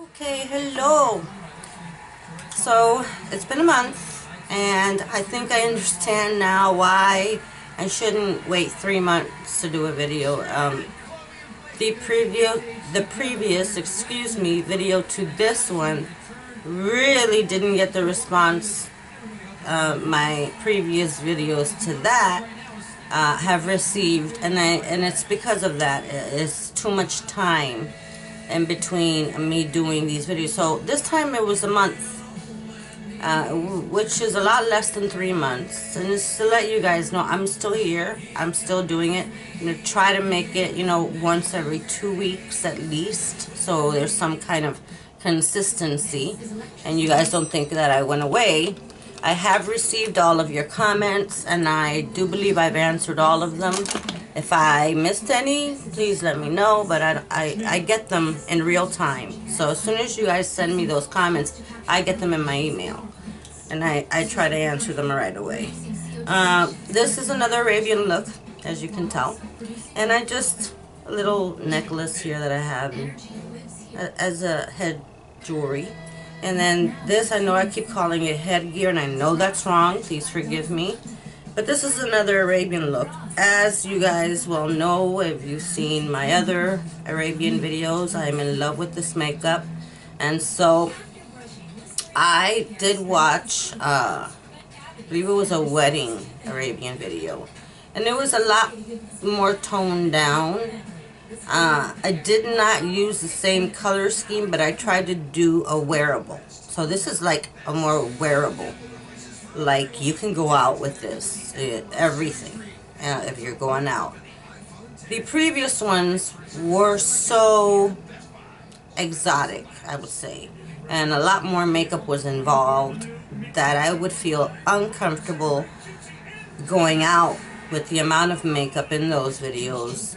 Okay, hello. So, it's been a month, and I think I understand now why I shouldn't wait three months to do a video. Um, the previous, the previous, excuse me, video to this one really didn't get the response uh, my previous videos to that uh, have received, and I and it's because of that. It's too much time in between me doing these videos. So this time it was a month, uh, which is a lot less than three months. And just to let you guys know, I'm still here. I'm still doing it. I'm going to try to make it, you know, once every two weeks at least. So there's some kind of consistency. And you guys don't think that I went away. I have received all of your comments and I do believe I've answered all of them. If I missed any, please let me know, but I, I, I get them in real time. So as soon as you guys send me those comments, I get them in my email. And I, I try to answer them right away. Uh, this is another Arabian look, as you can tell. And I just, a little necklace here that I have as a head jewelry. And then this, I know I keep calling it headgear, and I know that's wrong. Please forgive me. But this is another Arabian look. As you guys well know, if you've seen my other Arabian videos, I'm in love with this makeup. And so, I did watch, uh, I believe it was a wedding Arabian video. And it was a lot more toned down. Uh, I did not use the same color scheme, but I tried to do a wearable. So this is like a more wearable like you can go out with this uh, everything uh, if you're going out. The previous ones were so exotic I would say and a lot more makeup was involved that I would feel uncomfortable going out with the amount of makeup in those videos.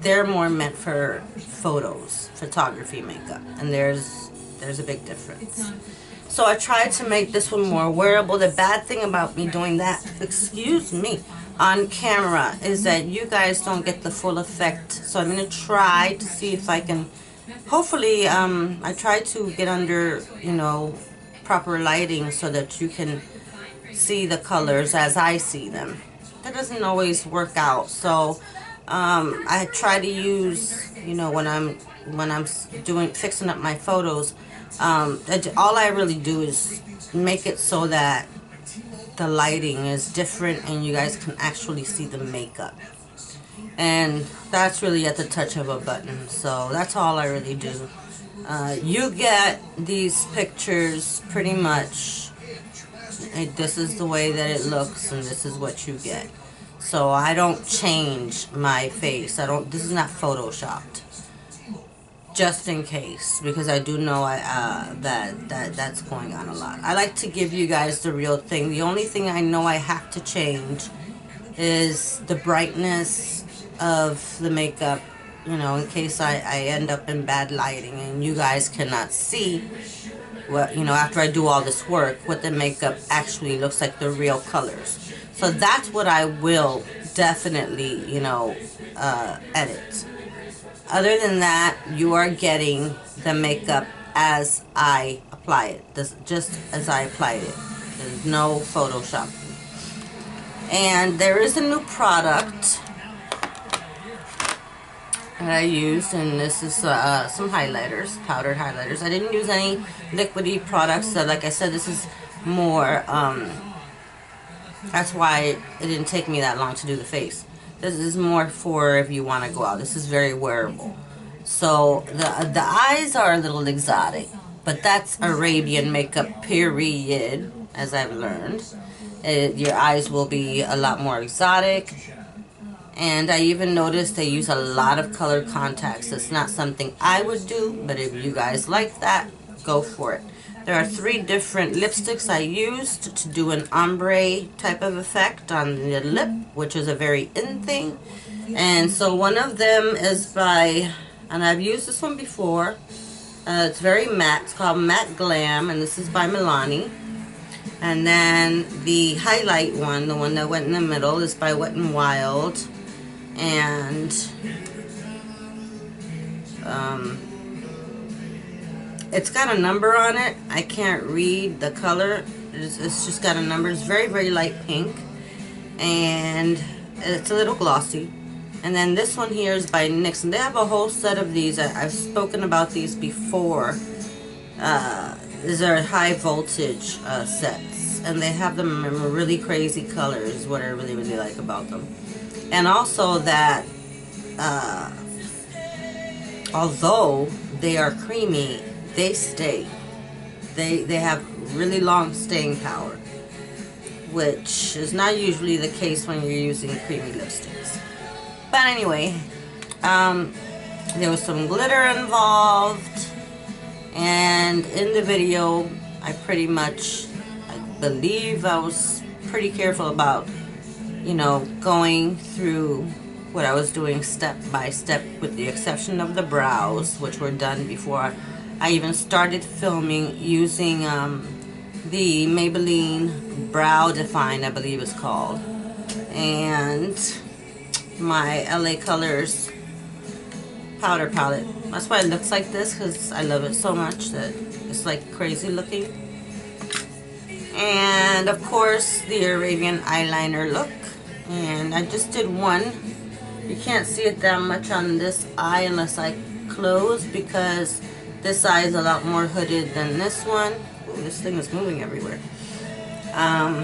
They're more meant for photos photography makeup and there's there's a big difference so I tried to make this one more wearable. The bad thing about me doing that, excuse me, on camera is that you guys don't get the full effect. So I'm going to try to see if I can, hopefully, um, I try to get under, you know, proper lighting so that you can see the colors as I see them. That doesn't always work out. So um, I try to use, you know, when I'm when I'm doing fixing up my photos, um, all I really do is make it so that the lighting is different and you guys can actually see the makeup. And that's really at the touch of a button. So that's all I really do. Uh, you get these pictures pretty much. This is the way that it looks and this is what you get. So I don't change my face. I don't. This is not photoshopped just in case because I do know I, uh, that that that's going on a lot. I like to give you guys the real thing. The only thing I know I have to change is the brightness of the makeup. You know, in case I, I end up in bad lighting and you guys cannot see what you know after I do all this work what the makeup actually looks like the real colors. So that's what I will definitely you know uh, edit. Other than that, you are getting the makeup as I apply it. Just as I applied it. There's no Photoshop. And there is a new product that I used, and this is uh, some highlighters, powdered highlighters. I didn't use any liquidy products, so like I said, this is more, um, that's why it didn't take me that long to do the face. This is more for if you want to go out. This is very wearable. So the the eyes are a little exotic, but that's Arabian makeup period, as I've learned. It, your eyes will be a lot more exotic. And I even noticed they use a lot of colored contacts. It's not something I would do, but if you guys like that, go for it. There are three different lipsticks I used to do an ombre type of effect on the lip, which is a very in thing. And so one of them is by, and I've used this one before. Uh, it's very matte. It's called Matte Glam, and this is by Milani. And then the highlight one, the one that went in the middle, is by Wet n Wild. And um, it's got a number on it. I can't read the color. It's, it's just got a number. It's very, very light pink. And it's a little glossy. And then this one here is by NYX. And they have a whole set of these. I, have spoken about these before. Uh, these are high voltage uh, sets. And they have them in really crazy colors. What I really, really like about them. And also that... Uh, although they are creamy, they stay. They, they have really long staying power, which is not usually the case when you're using creamy lipsticks. But anyway, um, there was some glitter involved, and in the video, I pretty much, I believe I was pretty careful about, you know, going through what I was doing step by step with the exception of the brows, which were done before I even started filming using um, the Maybelline Brow Define, I believe it's called. And my LA Colors powder palette. That's why it looks like this because I love it so much that it's like crazy looking. And of course the Arabian eyeliner look. And I just did one. You can't see it that much on this eye unless I close because this eye is a lot more hooded than this one. Ooh, this thing is moving everywhere. Um,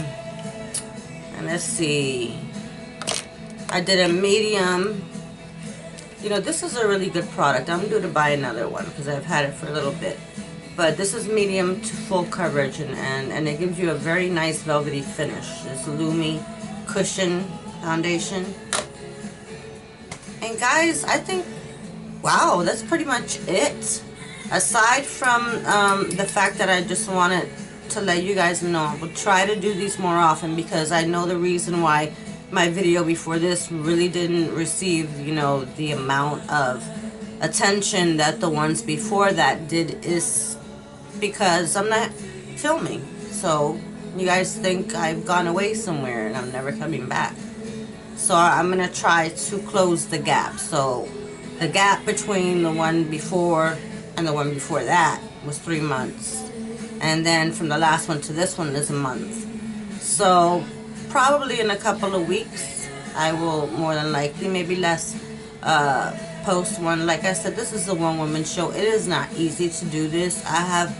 and let's see. I did a medium. You know, this is a really good product. I'm due to buy another one because I've had it for a little bit. But this is medium to full coverage and, and, and it gives you a very nice velvety finish. This Lumi Cushion Foundation. And guys, I think, wow, that's pretty much it aside from um, the fact that I just wanted to let you guys know, I will try to do these more often because I know the reason why my video before this really didn't receive, you know, the amount of attention that the ones before that did is because I'm not filming. So you guys think I've gone away somewhere and I'm never coming back. So I'm going to try to close the gap. So the gap between the one before and the one before that was three months. And then from the last one to this one is a month. So probably in a couple of weeks, I will more than likely, maybe less, uh, post one. Like I said, this is a one-woman show. It is not easy to do this. I have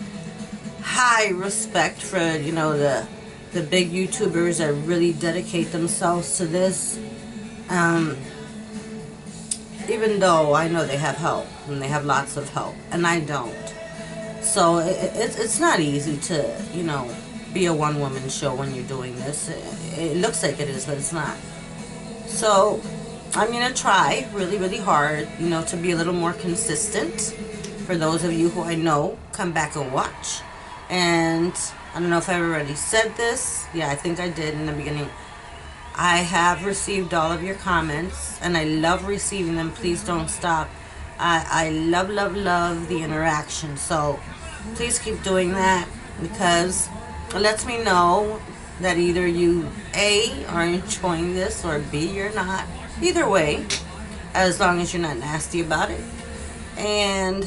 high respect for, you know, the the big YouTubers that really dedicate themselves to this. Um, even though I know they have help and they have lots of help, and I don't. So it, it, it's not easy to, you know, be a one-woman show when you're doing this. It, it looks like it is, but it's not. So I'm going to try really, really hard, you know, to be a little more consistent. For those of you who I know, come back and watch. And I don't know if I've already said this. Yeah, I think I did in the beginning. I have received all of your comments and I love receiving them. Please don't stop. I, I love, love, love the interaction. So please keep doing that because it lets me know that either you A are enjoying this or B you're not. Either way, as long as you're not nasty about it. And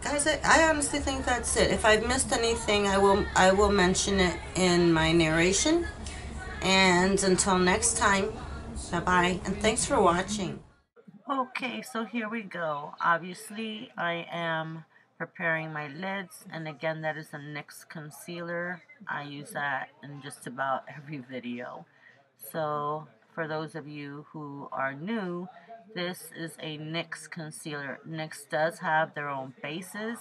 guys, I, I honestly think that's it. If I've missed anything, I will I will mention it in my narration. And until next time, bye-bye. And thanks for watching. Okay, so here we go. Obviously, I am preparing my lids. And again, that is a NYX concealer. I use that in just about every video. So for those of you who are new, this is a NYX concealer. NYX does have their own bases.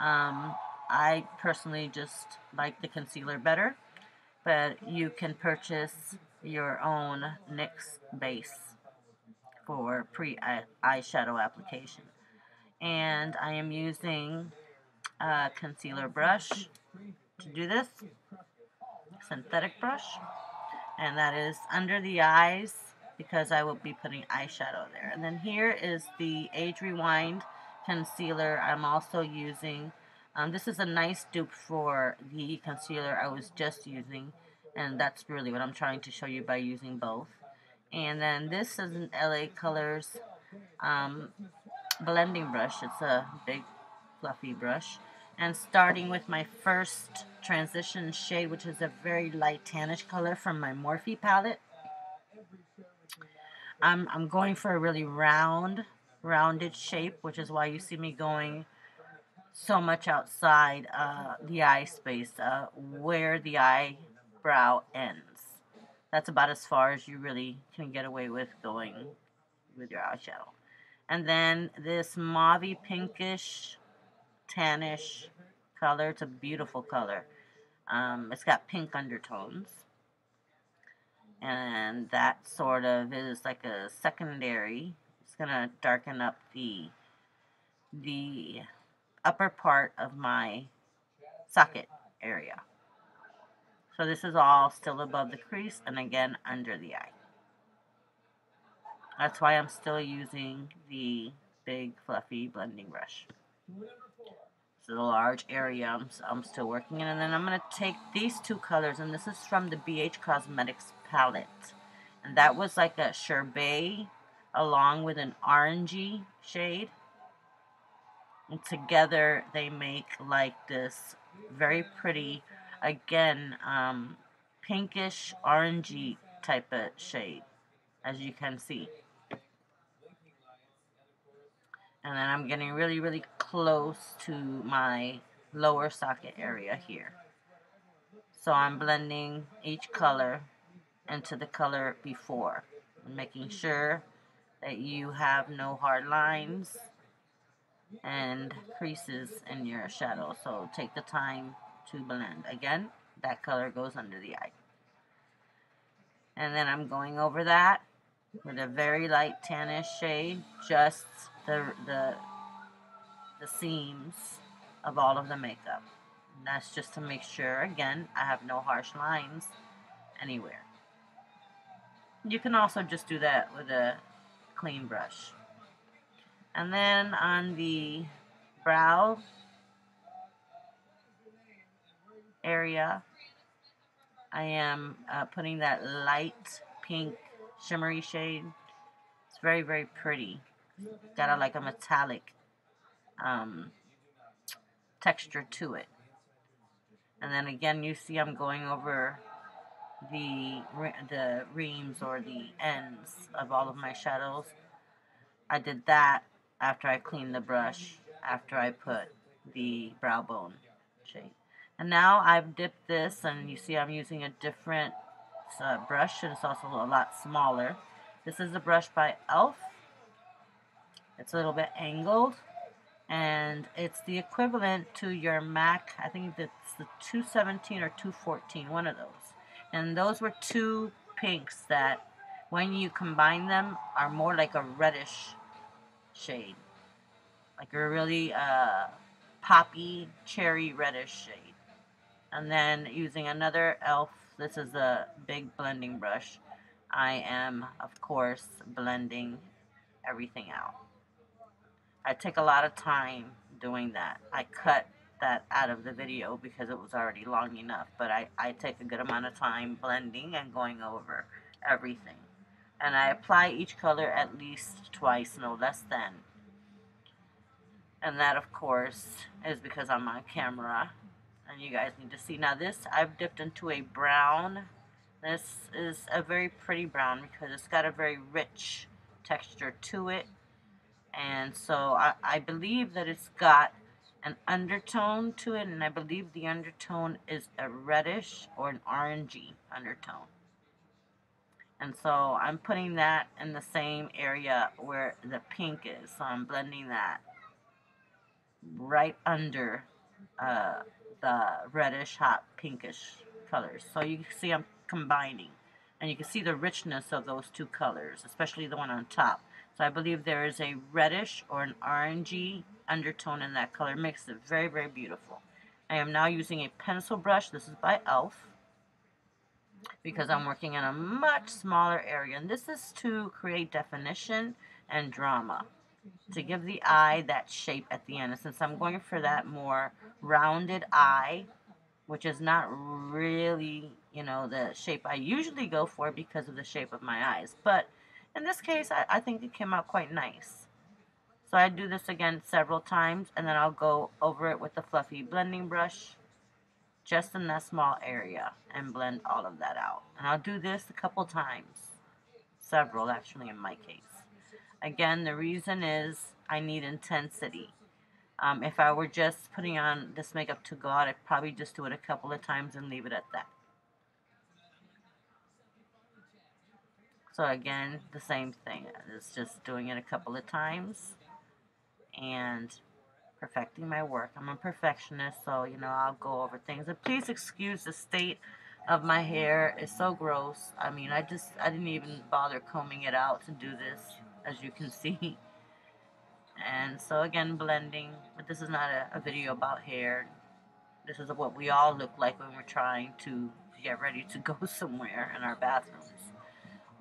Um, I personally just like the concealer better but you can purchase your own NYX base for pre-eyeshadow uh, application. And I am using a concealer brush to do this, synthetic brush, and that is under the eyes because I will be putting eyeshadow there. And then here is the Age Rewind concealer I'm also using um, this is a nice dupe for the concealer I was just using, and that's really what I'm trying to show you by using both. And then this is an LA Colors um, blending brush. It's a big fluffy brush and starting with my first transition shade which is a very light tannish color from my Morphe palette. I'm, I'm going for a really round, rounded shape which is why you see me going so much outside uh, the eye space, uh, where the eyebrow ends. That's about as far as you really can get away with going with your eyeshadow. And then this mauve pinkish, tannish color. It's a beautiful color. Um, it's got pink undertones. And that sort of is like a secondary. It's going to darken up the the upper part of my socket area. So this is all still above the crease and again under the eye. That's why I'm still using the big fluffy blending brush. It's a large area I'm, I'm still working in. And then I'm going to take these two colors, and this is from the BH Cosmetics palette. And that was like a sherbet along with an orangey shade. And together they make like this very pretty, again, um, pinkish orangey type of shade, as you can see. And then I'm getting really, really close to my lower socket area here. So I'm blending each color into the color before. Making sure that you have no hard lines and creases in your shadow. So take the time to blend. Again, that color goes under the eye. And then I'm going over that with a very light tannish shade, just the, the, the seams of all of the makeup. And that's just to make sure, again, I have no harsh lines anywhere. You can also just do that with a clean brush. And then on the brow area, I am uh, putting that light pink shimmery shade. It's very, very pretty. Got a, like a metallic um, texture to it. And then again, you see I'm going over the the reams or the ends of all of my shadows. I did that after I clean the brush, after I put the brow bone shade. And now I've dipped this, and you see I'm using a different uh, brush, and it's also a lot smaller. This is a brush by e.l.f. It's a little bit angled and it's the equivalent to your MAC, I think it's the 217 or 214, one of those. And those were two pinks that when you combine them are more like a reddish shade. Like a really uh, poppy, cherry reddish shade. And then using another e.l.f., this is a big blending brush, I am, of course, blending everything out. I take a lot of time doing that. I cut that out of the video because it was already long enough, but I, I take a good amount of time blending and going over everything. And I apply each color at least twice, no less than. And that, of course, is because I'm on camera and you guys need to see. Now this, I've dipped into a brown. This is a very pretty brown because it's got a very rich texture to it and so I, I believe that it's got an undertone to it and I believe the undertone is a reddish or an orangey undertone and so I'm putting that in the same area where the pink is so I'm blending that right under uh, the reddish hot pinkish colors so you can see I'm combining and you can see the richness of those two colors especially the one on top so I believe there is a reddish or an orangey undertone in that color. Makes it very, very beautiful. I am now using a pencil brush. This is by e.l.f. because I'm working in a much smaller area. And this is to create definition and drama. To give the eye that shape at the end. And since I'm going for that more rounded eye, which is not really, you know, the shape I usually go for because of the shape of my eyes. But in this case, I, I think it came out quite nice. So I do this again several times and then I'll go over it with the fluffy blending brush just in that small area and blend all of that out. And I'll do this a couple times, several actually in my case. Again, the reason is I need intensity. Um, if I were just putting on this makeup to go out, I'd probably just do it a couple of times and leave it at that. So again, the same thing. It's just doing it a couple of times and perfecting my work. I'm a perfectionist, so, you know, I'll go over things. And please excuse the state of my hair. It's so gross. I mean, I just, I didn't even bother combing it out to do this, as you can see. And so again, blending, but this is not a, a video about hair. This is what we all look like when we're trying to get ready to go somewhere in our bathrooms.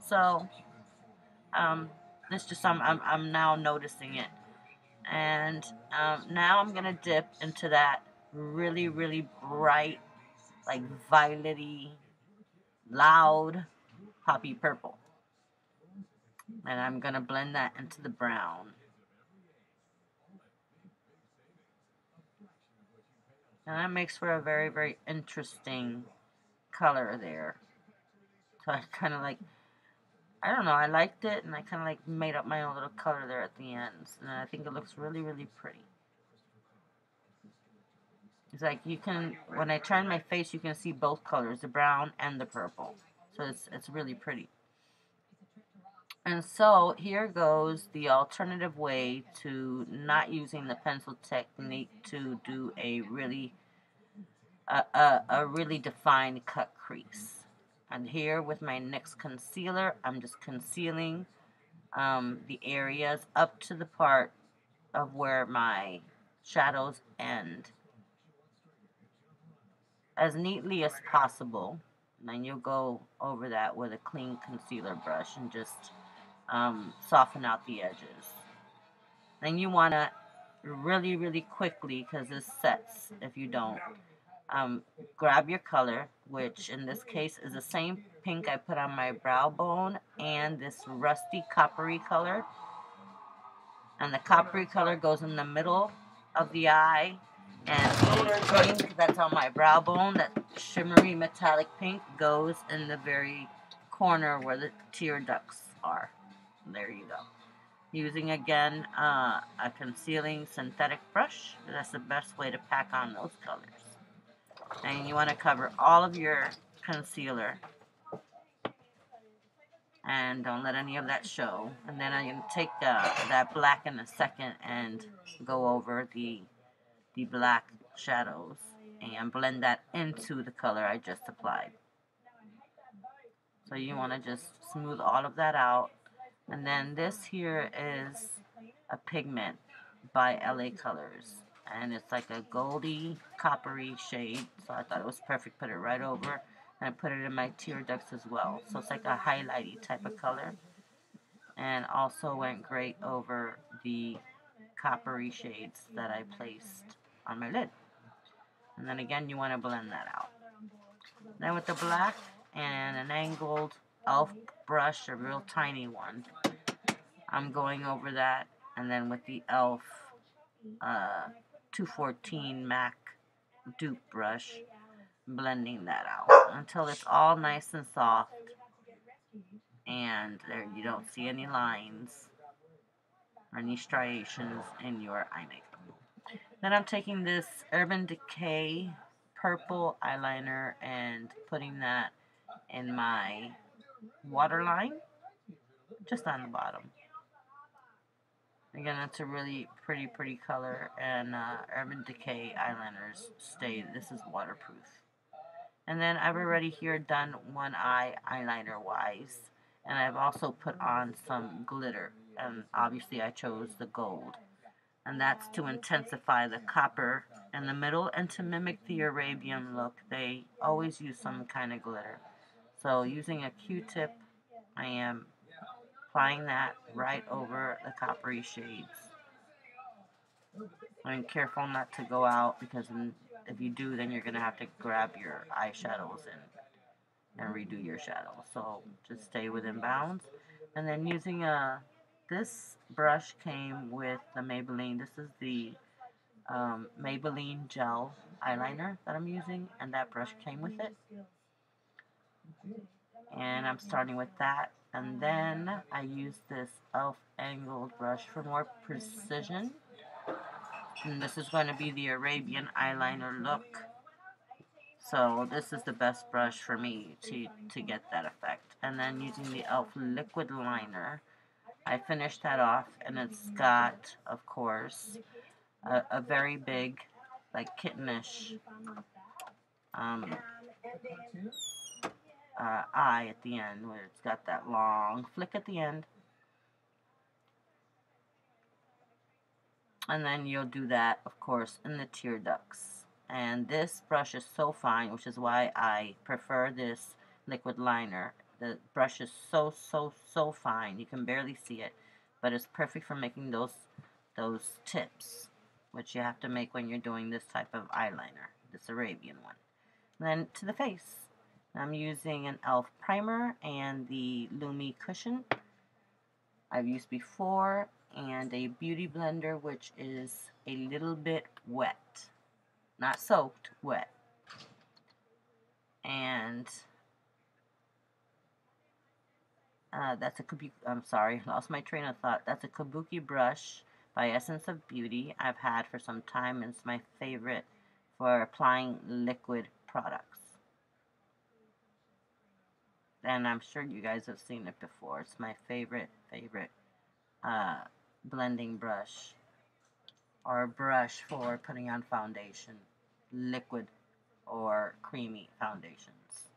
So, um, it's just, I'm, I'm, I'm now noticing it. And um, now I'm going to dip into that really, really bright, like violety, loud, poppy purple. And I'm going to blend that into the brown. And that makes for a very, very interesting color there. So I kind of like, I don't know, I liked it and I kind of like made up my own little color there at the ends. And I think it looks really, really pretty. It's like you can, when I turn my face, you can see both colors, the brown and the purple. So it's, it's really pretty. And so here goes the alternative way to not using the pencil technique to do a really a, a, a really defined cut crease. And here with my NYX concealer, I'm just concealing um, the areas up to the part of where my shadows end as neatly as possible. And then you'll go over that with a clean concealer brush and just um, soften out the edges. Then you want to really, really quickly, because this sets if you don't, um, grab your color, which in this case is the same pink I put on my brow bone and this rusty coppery color. And the coppery color goes in the middle of the eye. And pink that's on my brow bone, that shimmery metallic pink, goes in the very corner where the tear ducts are. There you go. Using again uh, a concealing synthetic brush. That's the best way to pack on those colors. And you want to cover all of your concealer. And don't let any of that show. And then I'm going to take uh, that black in a second and go over the, the black shadows. And blend that into the color I just applied. So you want to just smooth all of that out. And then this here is a pigment by LA Colors and it's like a goldy coppery shade so I thought it was perfect put it right over and I put it in my tear ducts as well. So it's like a highlighty type of color. And also went great over the coppery shades that I placed on my lid. And then again you want to blend that out. Then with the black and an angled elf brush a real tiny one I'm going over that and then with the elf uh, 214 MAC dupe brush, blending that out until it's all nice and soft and there you don't see any lines or any striations in your eye makeup. Then I'm taking this Urban Decay purple eyeliner and putting that in my waterline just on the bottom. Again, that's a really pretty, pretty color, and uh, Urban Decay eyeliners stay, this is waterproof. And then I've already here done one eye eyeliner wise, and I've also put on some glitter, and obviously I chose the gold. And that's to intensify the copper in the middle and to mimic the Arabian look. They always use some kind of glitter. So using a Q-tip, I am applying that right over the coppery shades. I'm careful not to go out because if you do, then you're going to have to grab your eyeshadows and, and redo your shadow. So just stay within bounds. And then using a this brush came with the Maybelline. This is the um, Maybelline gel eyeliner that I'm using, and that brush came with it. And I'm starting with that, and then I use this e.l.f. angled brush for more precision. And this is going to be the Arabian eyeliner look. So this is the best brush for me to, to get that effect. And then using the e.l.f. liquid liner, I finished that off and it's got, of course, a, a very big, like kittenish um, uh, eye at the end where it's got that long flick at the end. And then you'll do that, of course, in the tear ducts. And this brush is so fine which is why I prefer this liquid liner. The brush is so so so fine. You can barely see it but it's perfect for making those those tips which you have to make when you're doing this type of eyeliner this Arabian one. And then to the face I'm using an e.l.f. primer and the Lumi cushion I've used before and a beauty blender which is a little bit wet not soaked, wet. And uh, that's a kabuki, I'm sorry, lost my train of thought. That's a kabuki brush by Essence of Beauty I've had for some time. And it's my favorite for applying liquid products. And I'm sure you guys have seen it before. It's my favorite, favorite uh, blending brush or brush for putting on foundation liquid or creamy foundations.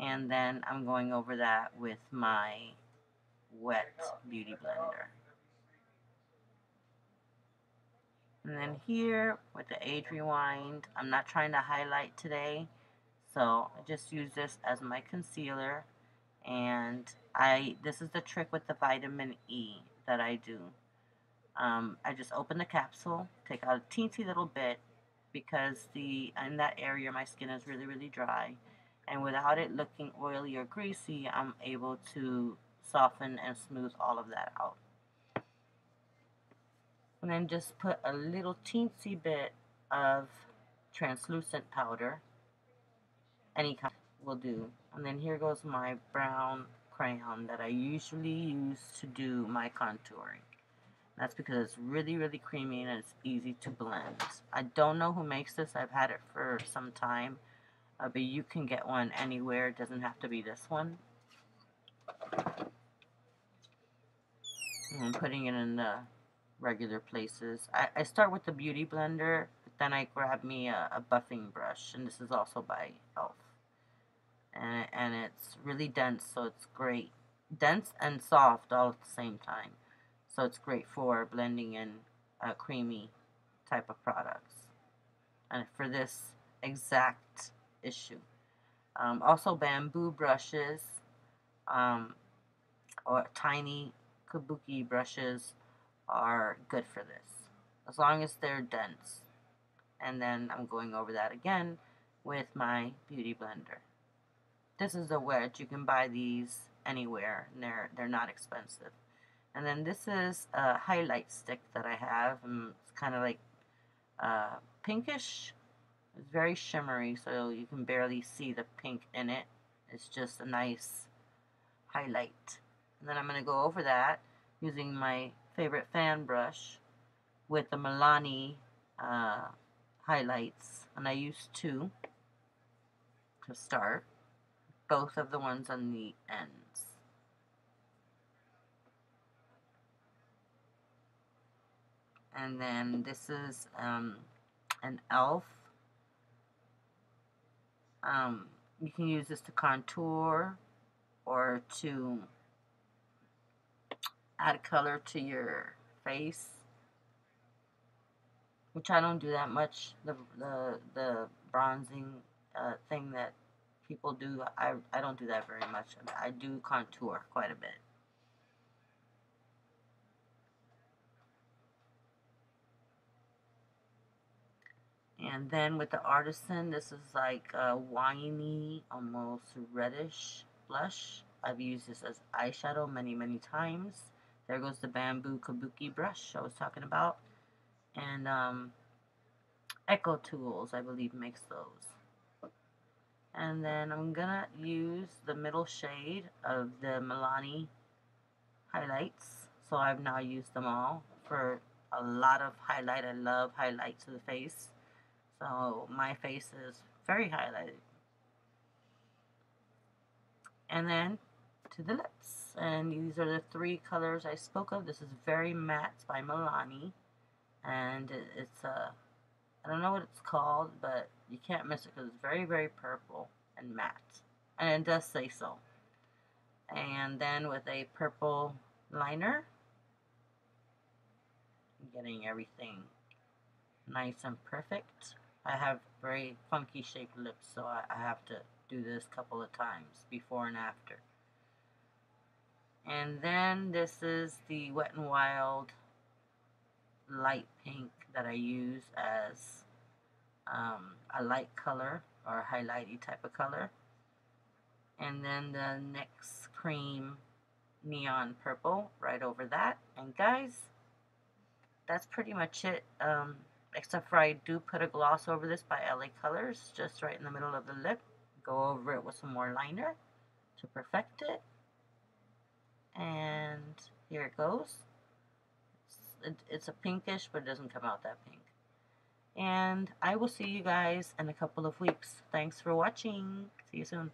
And then I'm going over that with my wet beauty blender. And then here with the age rewind, I'm not trying to highlight today. So I just use this as my concealer. And I this is the trick with the vitamin E that I do. Um, I just open the capsule, take out a teensy little bit because the in that area my skin is really really dry and without it looking oily or greasy I'm able to soften and smooth all of that out. And then just put a little teensy bit of translucent powder any kind will do. And then here goes my brown crayon that I usually use to do my contouring. That's because it's really, really creamy and it's easy to blend. I don't know who makes this. I've had it for some time. Uh, but you can get one anywhere. It doesn't have to be this one. I'm putting it in the regular places. I, I start with the Beauty Blender, but then I grab me a, a buffing brush. And this is also by e.l.f. And, and it's really dense, so it's great. Dense and soft all at the same time. So it's great for blending in uh, creamy type of products. And for this exact issue. Um, also bamboo brushes um, or tiny kabuki brushes are good for this. As long as they're dense. And then I'm going over that again with my beauty blender. This is a wedge. You can buy these anywhere. And they're, they're not expensive. And then this is a highlight stick that I have. And it's kind of like uh, pinkish. It's very shimmery, so you can barely see the pink in it. It's just a nice highlight. And then I'm going to go over that using my favorite fan brush with the Milani uh, highlights. And I use two to start. Both of the ones on the ends. and then this is um, an elf um, you can use this to contour or to add color to your face which I don't do that much the the, the bronzing uh, thing that people do I, I don't do that very much I do contour quite a bit And then with the Artisan, this is like a winey, almost reddish blush. I've used this as eyeshadow many, many times. There goes the bamboo kabuki brush I was talking about. And um, EcoTools, I believe, makes those. And then I'm gonna use the middle shade of the Milani highlights. So I've now used them all for a lot of highlight. I love highlight to the face. So my face is very highlighted. And then to the lips. And these are the three colors I spoke of. This is Very Matte by Milani. And it's a, I don't know what it's called, but you can't miss it because it's very, very purple and matte. And it does say so. And then with a purple liner, getting everything nice and perfect. I have very funky shaped lips, so I, I have to do this couple of times before and after. And then this is the Wet n Wild light pink that I use as um, a light color or highlighty type of color. And then the next cream neon purple right over that. And guys, that's pretty much it. Um, except for I do put a gloss over this by LA Colors, just right in the middle of the lip. Go over it with some more liner to perfect it. And here it goes. It's, it, it's a pinkish, but it doesn't come out that pink. And I will see you guys in a couple of weeks. Thanks for watching. See you soon.